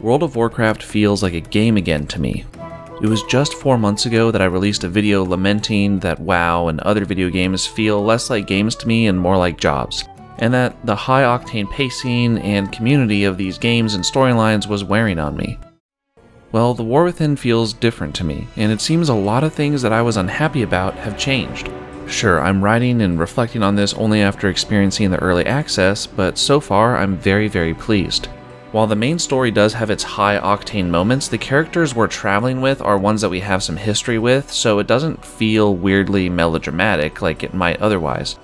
World of Warcraft feels like a game again to me. It was just four months ago that I released a video lamenting that WoW and other video games feel less like games to me and more like jobs, and that the high octane pacing and community of these games and storylines was wearing on me. Well, The War Within feels different to me, and it seems a lot of things that I was unhappy about have changed. Sure, I'm writing and reflecting on this only after experiencing the early access, but so far I'm very, very pleased. While the main story does have its high octane moments, the characters we're traveling with are ones that we have some history with, so it doesn't feel weirdly melodramatic like it might otherwise.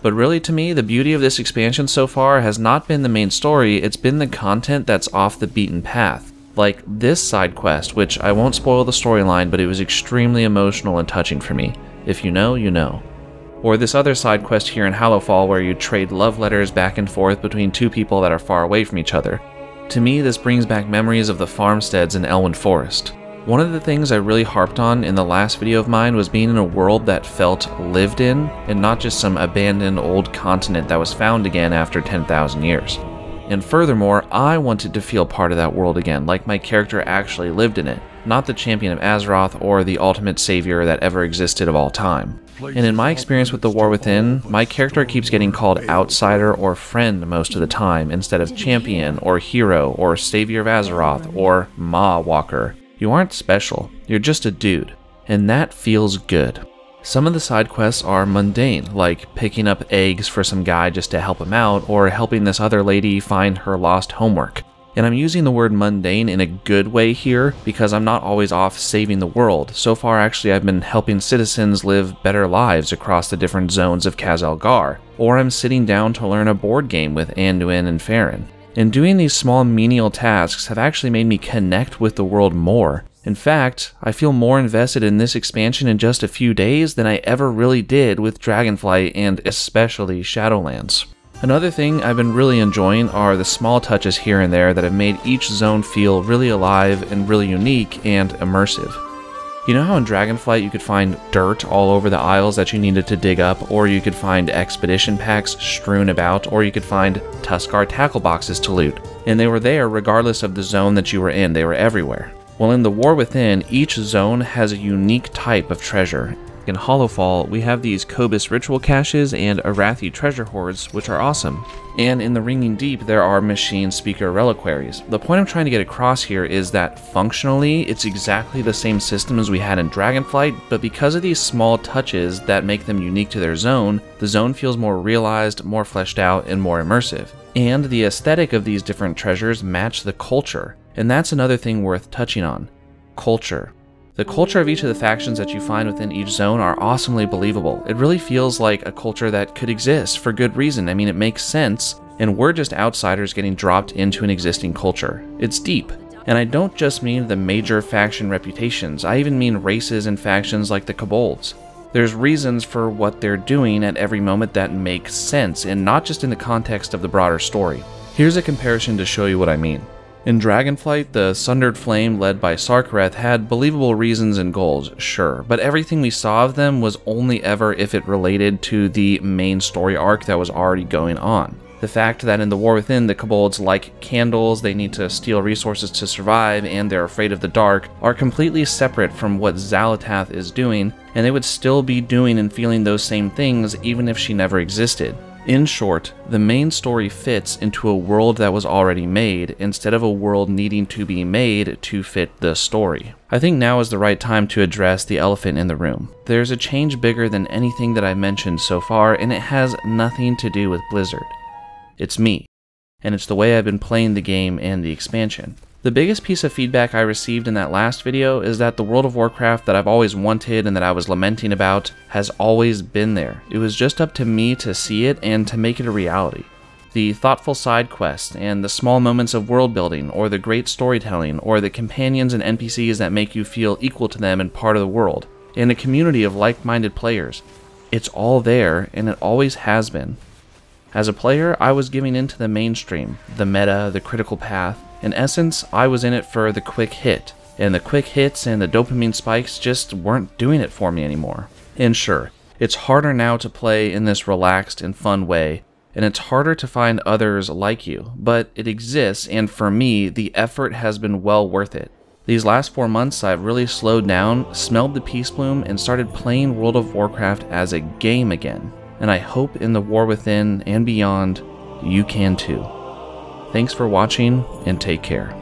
But really, to me, the beauty of this expansion so far has not been the main story, it's been the content that's off the beaten path. Like this side quest, which I won't spoil the storyline, but it was extremely emotional and touching for me. If you know, you know. Or this other side quest here in Hallowfall where you trade love letters back and forth between two people that are far away from each other. To me, this brings back memories of the farmsteads in Elwynn Forest. One of the things I really harped on in the last video of mine was being in a world that felt lived in, and not just some abandoned old continent that was found again after 10,000 years. And furthermore, I wanted to feel part of that world again, like my character actually lived in it, not the champion of Azeroth or the ultimate savior that ever existed of all time. And in my experience with The War Within, my character keeps getting called outsider or friend most of the time instead of champion or hero or savior of Azeroth or Maw Walker. You aren't special, you're just a dude. And that feels good. Some of the side quests are mundane, like picking up eggs for some guy just to help him out, or helping this other lady find her lost homework. And I'm using the word mundane in a good way here because I'm not always off saving the world. So far, actually, I've been helping citizens live better lives across the different zones of Khaz Algar, or I'm sitting down to learn a board game with Anduin and Faerin. And doing these small menial tasks have actually made me connect with the world more in fact, I feel more invested in this expansion in just a few days than I ever really did with Dragonflight and especially Shadowlands. Another thing I've been really enjoying are the small touches here and there that have made each zone feel really alive and really unique and immersive. You know how in Dragonflight you could find dirt all over the isles that you needed to dig up, or you could find expedition packs strewn about, or you could find Tuskarr tackle boxes to loot? And they were there regardless of the zone that you were in, they were everywhere. Well, in the War Within, each zone has a unique type of treasure. In Hallowfall, we have these Kobyss ritual caches and Arathi treasure hoards, which are awesome. And in the Ringing Deep, there are machine speaker reliquaries. The point I'm trying to get across here is that functionally, it's exactly the same system as we had in Dragonflight, but because of these small touches that make them unique to their zone, the zone feels more realized, more fleshed out, and more immersive. And the aesthetic of these different treasures match the culture. And that's another thing worth touching on culture. The culture of each of the factions that you find within each zone are awesomely believable. It really feels like a culture that could exist for good reason. I mean, it makes sense, and we're just outsiders getting dropped into an existing culture. It's deep. And I don't just mean the major faction reputations, I even mean races and factions like the Kobolds. There's reasons for what they're doing at every moment that make sense, and not just in the context of the broader story. Here's a comparison to show you what I mean. In Dragonflight, the Sundered Flame led by Sarkareth had believable reasons and goals, sure, but everything we saw of them was only ever if it related to the main story arc that was already going on. The fact that in the War Within, the Kobolds like candles, they need to steal resources to survive, and they're afraid of the dark, are completely separate from what Xal'atath is doing, and they would still be doing and feeling those same things even if she never existed. In short, the main story fits into a world that was already made instead of a world needing to be made to fit the story. I think now is the right time to address the elephant in the room. There's a change bigger than anything that I've mentioned so far, and it has nothing to do with Blizzard. It's me, and it's the way I've been playing the game and the expansion. The biggest piece of feedback I received in that last video is that the World of Warcraft that I've always wanted and that I was lamenting about has always been there. It was just up to me to see it and to make it a reality. The thoughtful side quests and the small moments of world building, or the great storytelling, or the companions and NPCs that make you feel equal to them and part of the world, and a community of like minded players. It's all there, and it always has been. As a player, I was giving into the mainstream, the meta, the critical path, in essence, I was in it for the quick hit, and the quick hits and the dopamine spikes just weren't doing it for me anymore. And sure, it's harder now to play in this relaxed and fun way, and it's harder to find others like you, but it exists, and for me, the effort has been well worth it. These last four months, I've really slowed down, smelled the Peacebloom, and started playing World of Warcraft as a game again. And I hope in the War Within and beyond, you can too. Thanks for watching, and take care.